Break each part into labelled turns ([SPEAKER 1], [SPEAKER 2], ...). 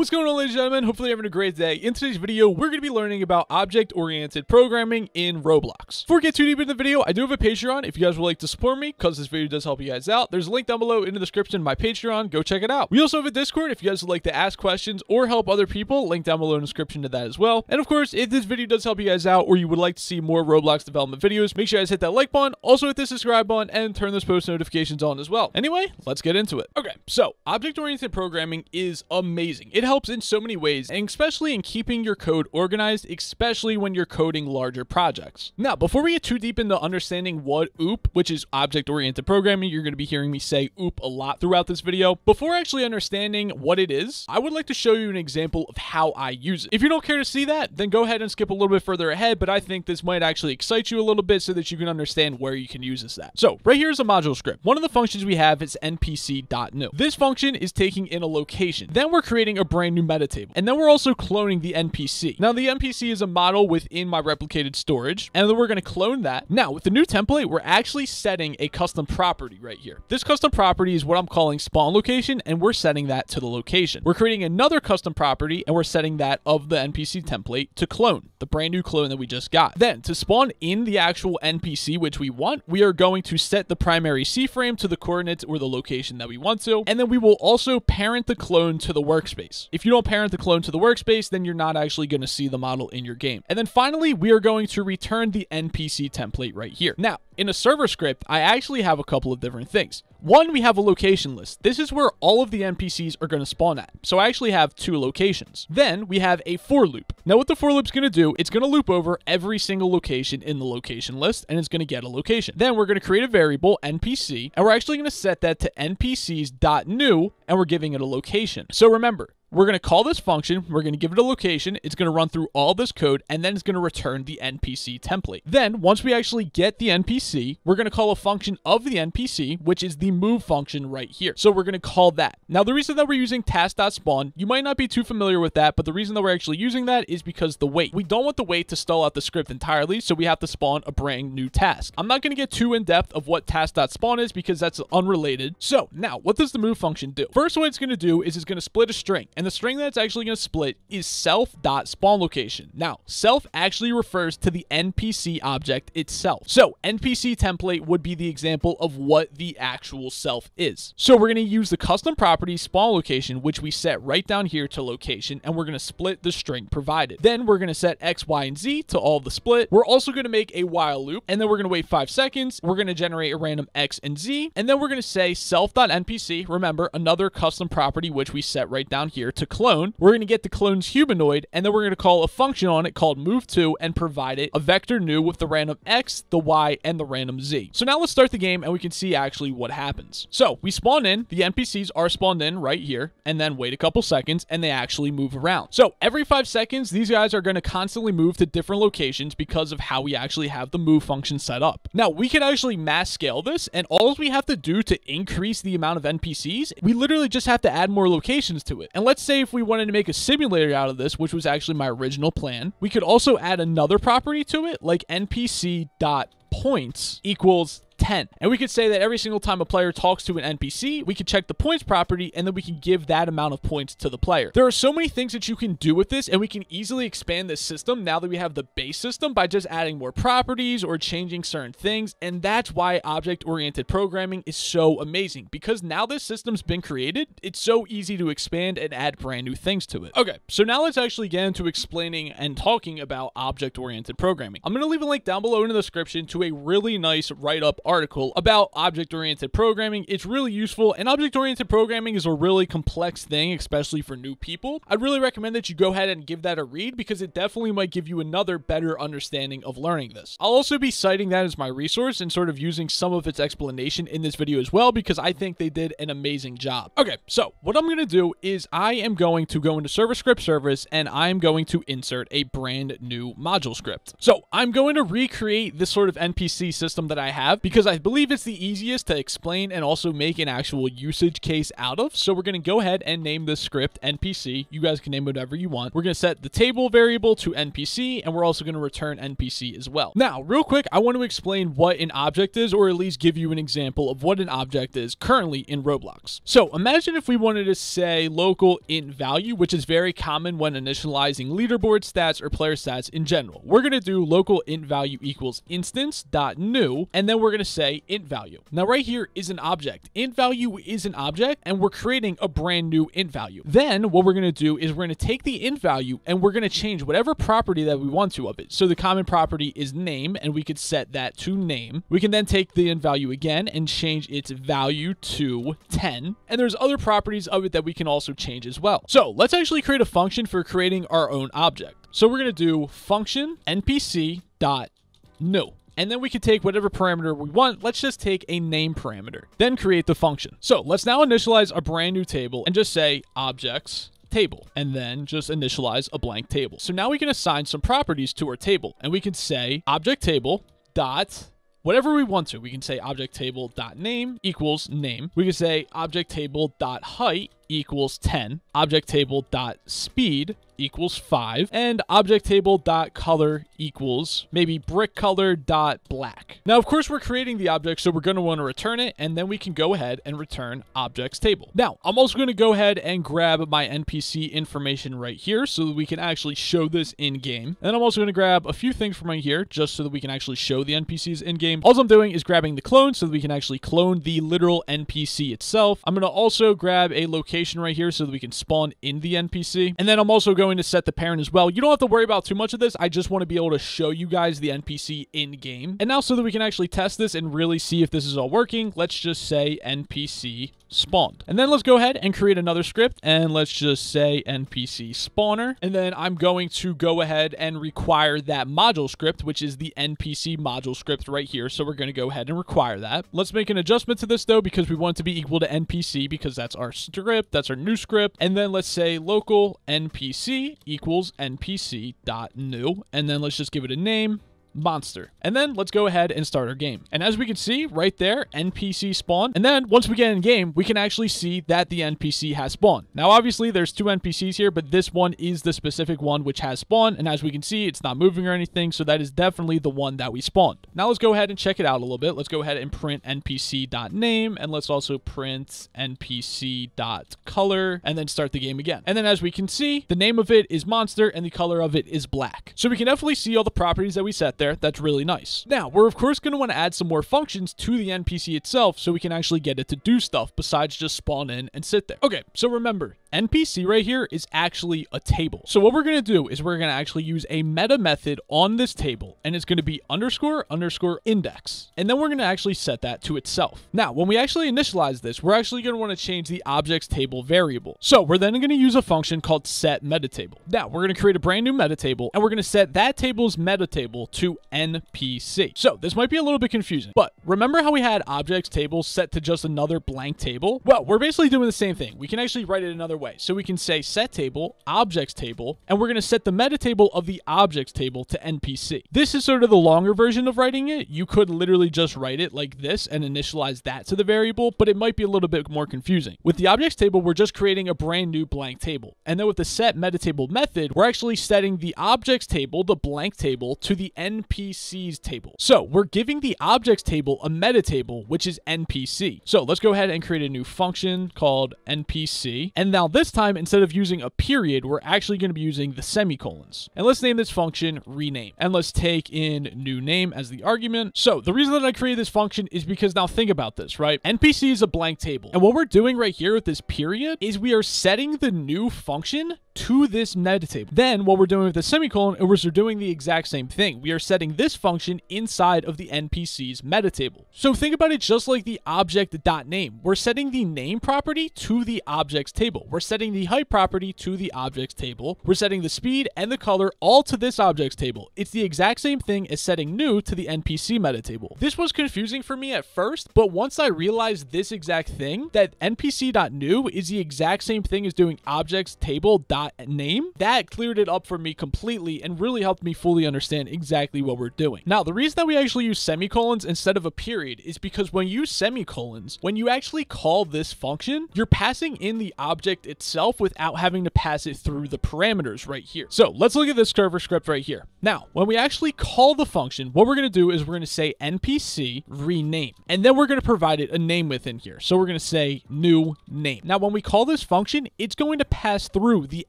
[SPEAKER 1] What's going on ladies and gentlemen? Hopefully you're having a great day. In today's video, we're going to be learning about object-oriented programming in Roblox. Before we get too deep into the video, I do have a Patreon if you guys would like to support me because this video does help you guys out. There's a link down below in the description my Patreon. Go check it out. We also have a Discord if you guys would like to ask questions or help other people. Link down below in the description to that as well. And of course, if this video does help you guys out or you would like to see more Roblox development videos, make sure you guys hit that like button, also hit the subscribe button, and turn those post notifications on as well. Anyway, let's get into it. Okay, so object-oriented programming is amazing. It helps in so many ways and especially in keeping your code organized, especially when you're coding larger projects. Now, before we get too deep into understanding what OOP, which is object-oriented programming, you're going to be hearing me say OOP a lot throughout this video. Before actually understanding what it is, I would like to show you an example of how I use it. If you don't care to see that, then go ahead and skip a little bit further ahead, but I think this might actually excite you a little bit so that you can understand where you can use this at. So, right here is a module script. One of the functions we have is npc.new. This function is taking in a location. Then we're creating a brand new meta table. And then we're also cloning the NPC. Now, the NPC is a model within my replicated storage, and then we're going to clone that. Now, with the new template, we're actually setting a custom property right here. This custom property is what I'm calling spawn location, and we're setting that to the location. We're creating another custom property, and we're setting that of the NPC template to clone, the brand new clone that we just got. Then, to spawn in the actual NPC, which we want, we are going to set the primary C-frame to the coordinates or the location that we want to, and then we will also parent the clone to the workspace. If you don't parent the clone to the workspace, then you're not actually going to see the model in your game. And then finally, we are going to return the NPC template right here. Now, in a server script, I actually have a couple of different things. One, we have a location list. This is where all of the NPCs are going to spawn at. So I actually have two locations. Then we have a for loop. Now what the for loop is going to do, it's going to loop over every single location in the location list and it's going to get a location. Then we're going to create a variable NPC and we're actually going to set that to npcs.new and we're giving it a location. So remember, we're going to call this function, we're going to give it a location, it's going to run through all this code, and then it's going to return the NPC template. Then, once we actually get the NPC, we're going to call a function of the NPC, which is the move function right here. So we're going to call that. Now, the reason that we're using task.spawn, you might not be too familiar with that, but the reason that we're actually using that is because the wait. We don't want the wait to stall out the script entirely, so we have to spawn a brand new task. I'm not going to get too in depth of what task.spawn is because that's unrelated. So now, what does the move function do? First, what it's going to do is it's going to split a string, and the string that's actually going to split is self.spawn location. Now, self actually refers to the NPC object itself. So NPC template would be the example of what the actual self is. So we're going to use the custom property spawn location, which we set right down here to location, and we're going to split the string provided. Then we're going to set X, Y, and Z to all the split. We're also going to make a while loop, and then we're going to wait five seconds. We're going to generate a random X and Z, and then we're going to say self.npc. Remember, another custom property, which we set right down here to clone. We're going to get the clone's humanoid, and then we're going to call a function on it called move to and provide it a vector new with the random X, the Y, and the random Z. So now let's start the game and we can see actually what happens. So we spawn in, the NPCs are spawned in right here, and then wait a couple seconds and they actually move around. So every five seconds, these guys are going to constantly move to different locations because of how we actually have the move function set up. Now we can actually mass scale this and all we have to do to increase the amount of NPCs, we literally just have to add more locations to it. And let's say if we wanted to make a simulator out of this, which was actually my original plan, we could also add another property to it like npc dot points equals 10. And we could say that every single time a player talks to an NPC, we could check the points property and then we can give that amount of points to the player. There are so many things that you can do with this and we can easily expand this system now that we have the base system by just adding more properties or changing certain things. And that's why object-oriented programming is so amazing because now this system's been created, it's so easy to expand and add brand new things to it. Okay, so now let's actually get into explaining and talking about object-oriented programming. I'm going to leave a link down below in the description to a really nice write-up article about object-oriented programming. It's really useful, and object-oriented programming is a really complex thing, especially for new people. I'd really recommend that you go ahead and give that a read because it definitely might give you another better understanding of learning this. I'll also be citing that as my resource and sort of using some of its explanation in this video as well because I think they did an amazing job. Okay, so what I'm going to do is I am going to go into server script service and I'm going to insert a brand new module script. So I'm going to recreate this sort of NPC system that I have because because I believe it's the easiest to explain and also make an actual usage case out of. So we're going to go ahead and name this script NPC. You guys can name whatever you want. We're going to set the table variable to NPC, and we're also going to return NPC as well. Now, real quick, I want to explain what an object is, or at least give you an example of what an object is currently in Roblox. So imagine if we wanted to say local int value, which is very common when initializing leaderboard stats or player stats in general. We're going to do local int value equals instance dot new, and then we're going to say int value. Now, right here is an object. Int value is an object, and we're creating a brand new int value. Then what we're going to do is we're going to take the int value and we're going to change whatever property that we want to of it. So the common property is name, and we could set that to name. We can then take the int value again and change its value to 10. And there's other properties of it that we can also change as well. So let's actually create a function for creating our own object. So we're going to do function npc dot new. And then we can take whatever parameter we want. Let's just take a name parameter, then create the function. So let's now initialize a brand new table and just say objects table and then just initialize a blank table. So now we can assign some properties to our table and we can say object table dot whatever we want to. We can say object table dot name equals name. We can say object table dot height equals 10, object table dot speed equals 5, and object table dot color equals maybe brick color dot black. Now, of course, we're creating the object, so we're going to want to return it, and then we can go ahead and return objects table. Now, I'm also going to go ahead and grab my NPC information right here so that we can actually show this in game. And I'm also going to grab a few things from right here just so that we can actually show the NPCs in game. All I'm doing is grabbing the clone so that we can actually clone the literal NPC itself. I'm going to also grab a location location right here so that we can spawn in the NPC. And then I'm also going to set the parent as well. You don't have to worry about too much of this. I just want to be able to show you guys the NPC in game. And now so that we can actually test this and really see if this is all working, let's just say NPC spawned. And then let's go ahead and create another script and let's just say NPC spawner. And then I'm going to go ahead and require that module script, which is the NPC module script right here. So we're going to go ahead and require that. Let's make an adjustment to this though, because we want it to be equal to NPC because that's our script that's our new script. And then let's say local npc equals npc dot new. And then let's just give it a name monster. And then let's go ahead and start our game. And as we can see right there, NPC spawn. And then once we get in game, we can actually see that the NPC has spawned. Now, obviously there's two NPCs here, but this one is the specific one which has spawned. And as we can see, it's not moving or anything. So that is definitely the one that we spawned. Now let's go ahead and check it out a little bit. Let's go ahead and print npc.name and let's also print npc.color and then start the game again. And then as we can see, the name of it is monster and the color of it is black. So we can definitely see all the properties that we set there. That's really nice. Now, we're of course going to want to add some more functions to the NPC itself so we can actually get it to do stuff besides just spawn in and sit there. Okay, so remember, NPC right here is actually a table. So what we're going to do is we're going to actually use a meta method on this table and it's going to be underscore underscore index. And then we're going to actually set that to itself. Now, when we actually initialize this, we're actually going to want to change the objects table variable. So we're then going to use a function called set meta table. Now we're going to create a brand new meta table and we're going to set that table's meta table to NPC. So this might be a little bit confusing, but remember how we had objects table set to just another blank table? Well, we're basically doing the same thing. We can actually write it another way. So we can say set table, objects table, and we're going to set the meta table of the objects table to NPC. This is sort of the longer version of writing it. You could literally just write it like this and initialize that to the variable, but it might be a little bit more confusing. With the objects table, we're just creating a brand new blank table. And then with the set meta table method, we're actually setting the objects table, the blank table, to the NPC's table. So we're giving the objects table a meta table, which is NPC. So let's go ahead and create a new function called NPC. And now this time, instead of using a period, we're actually going to be using the semicolons. And let's name this function rename. And let's take in new name as the argument. So the reason that I created this function is because now think about this, right? NPC is a blank table. And what we're doing right here with this period is we are setting the new function to this meta table. Then what we're doing with the semicolon is we're doing the exact same thing. We are setting this function inside of the NPC's meta table. So think about it just like the object.name. We're setting the name property to the objects table. We're setting the height property to the objects table. We're setting the speed and the color all to this objects table. It's the exact same thing as setting new to the NPC meta table. This was confusing for me at first, but once I realized this exact thing, that npc.new is the exact same thing as doing objects table dot name, that cleared it up for me completely and really helped me fully understand exactly what we're doing. Now, the reason that we actually use semicolons instead of a period is because when you use semicolons, when you actually call this function, you're passing in the object itself without having to pass it through the parameters right here. So let's look at this server script right here. Now, when we actually call the function, what we're going to do is we're going to say npc rename, and then we're going to provide it a name within here. So we're going to say new name. Now, when we call this function, it's going to pass through the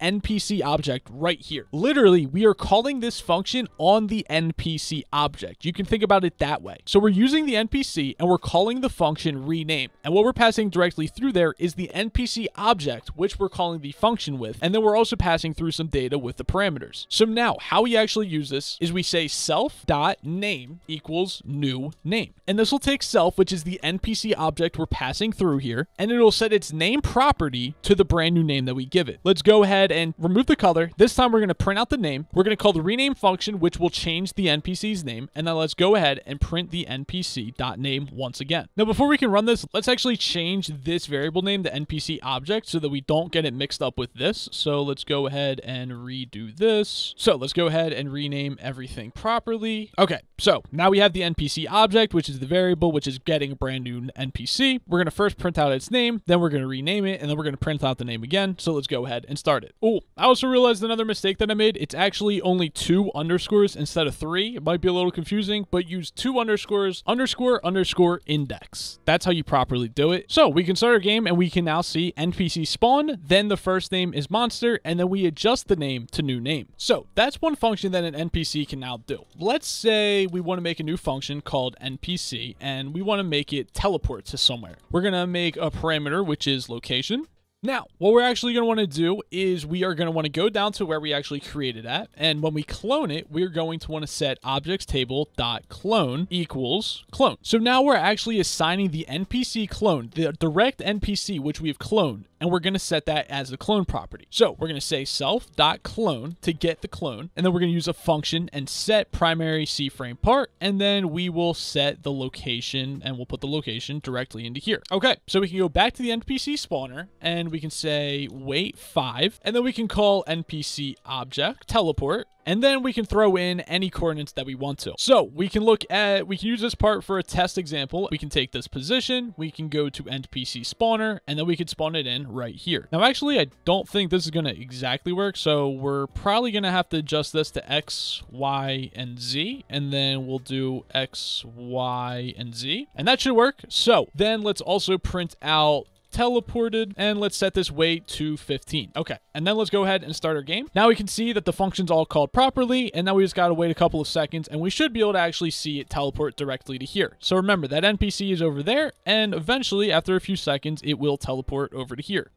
[SPEAKER 1] npc object right here. Literally, we are calling this function on the npc object. You can think about it that way. So we're using the npc and we're calling the function rename. And what we're passing directly through there is the npc object, which we're calling the function with. And then we're also passing through some data with the parameters. So now how we actually use this is we say self dot name equals new name. And this will take self, which is the NPC object we're passing through here, and it'll set its name property to the brand new name that we give it. Let's go ahead and remove the color. This time we're going to print out the name. We're going to call the rename function, which will change the NPC's name. And then let's go ahead and print the NPC dot name once again. Now, before we can run this, let's actually change this variable name, the NPC object, so that we don't get it mixed up with this. So let's go ahead and redo this. So let's go ahead and rename everything properly. Okay, so now we have the NPC object, which is the variable, which is getting a brand new NPC. We're going to first print out its name, then we're going to rename it, and then we're going to print out the name again. So let's go ahead and start it. Oh, I also realized another mistake that I made. It's actually only two underscores instead of three. It might be a little confusing, but use two underscores, underscore, underscore, index. That's how you properly do it. So we can start our game and we can now see NPC spawn, then the first name is monster, and then we adjust the name to new name. So that's one function that an NPC can now do. Let's say we want to make a new function called NPC and we want to make it teleport to somewhere. We're going to make a parameter, which is location. Now, what we're actually going to want to do is we are going to want to go down to where we actually created at. And when we clone it, we're going to want to set objects table dot clone equals clone. So now we're actually assigning the NPC clone, the direct NPC, which we have cloned, and we're going to set that as the clone property. So we're going to say self dot clone to get the clone, and then we're going to use a function and set primary C frame part, and then we will set the location and we'll put the location directly into here. Okay, so we can go back to the NPC spawner and we can say wait five, and then we can call NPC object teleport, and then we can throw in any coordinates that we want to. So we can look at, we can use this part for a test example. We can take this position, we can go to NPC spawner, and then we can spawn it in right here. Now, actually, I don't think this is going to exactly work. So we're probably going to have to adjust this to X, Y, and Z, and then we'll do X, Y, and Z, and that should work. So then let's also print out teleported, and let's set this wait to 15. Okay, and then let's go ahead and start our game. Now we can see that the function's all called properly, and now we just gotta wait a couple of seconds, and we should be able to actually see it teleport directly to here. So remember, that NPC is over there, and eventually, after a few seconds, it will teleport over to here.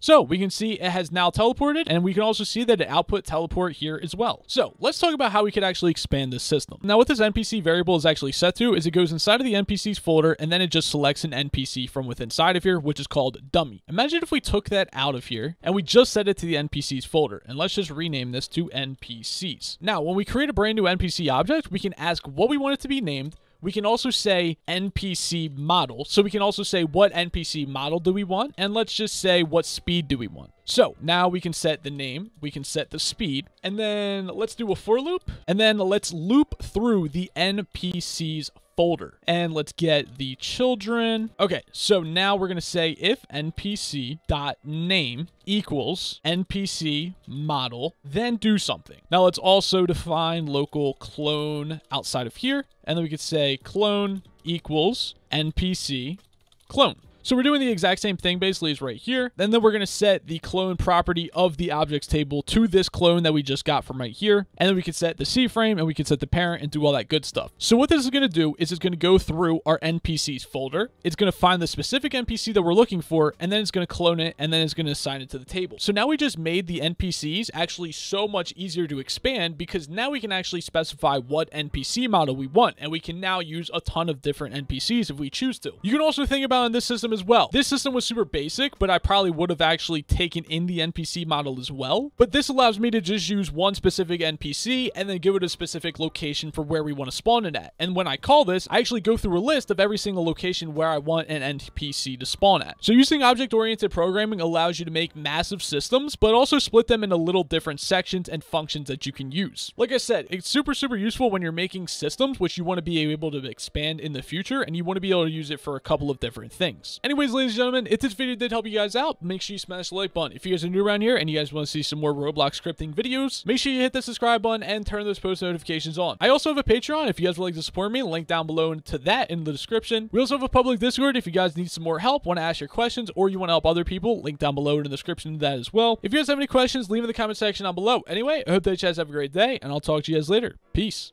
[SPEAKER 1] So we can see it has now teleported and we can also see that it output teleport here as well. So let's talk about how we could actually expand this system. Now what this NPC variable is actually set to is it goes inside of the NPC's folder and then it just selects an NPC from within inside of here, which is called dummy. Imagine if we took that out of here and we just set it to the NPC's folder and let's just rename this to NPCs. Now when we create a brand new NPC object, we can ask what we want it to be named, we can also say NPC model. So we can also say what NPC model do we want? And let's just say what speed do we want? So now we can set the name, we can set the speed, and then let's do a for loop, and then let's loop through the NPC's folder. And let's get the children. Okay, so now we're going to say if npc dot name equals npc model, then do something. Now let's also define local clone outside of here. And then we could say clone equals npc clone. So we're doing the exact same thing basically as right here. And then we're going to set the clone property of the objects table to this clone that we just got from right here. And then we can set the C frame and we can set the parent and do all that good stuff. So what this is going to do is it's going to go through our NPCs folder. It's going to find the specific NPC that we're looking for and then it's going to clone it and then it's going to assign it to the table. So now we just made the NPCs actually so much easier to expand because now we can actually specify what NPC model we want and we can now use a ton of different NPCs if we choose to. You can also think about in this system system as well. This system was super basic, but I probably would have actually taken in the NPC model as well. But this allows me to just use one specific NPC and then give it a specific location for where we want to spawn it at. And when I call this, I actually go through a list of every single location where I want an NPC to spawn at. So using object-oriented programming allows you to make massive systems, but also split them into little different sections and functions that you can use. Like I said, it's super, super useful when you're making systems, which you want to be able to expand in the future, and you want to be able to use it for a couple of different things. Anyways, ladies and gentlemen, if this video did help you guys out, make sure you smash the like button. If you guys are new around here and you guys want to see some more Roblox scripting videos, make sure you hit the subscribe button and turn those post notifications on. I also have a Patreon if you guys would like to support me, link down below to that in the description. We also have a public Discord if you guys need some more help, want to ask your questions, or you want to help other people, link down below in the description of that as well. If you guys have any questions, leave in the comment section down below. Anyway, I hope that you guys have a great day, and I'll talk to you guys later. Peace.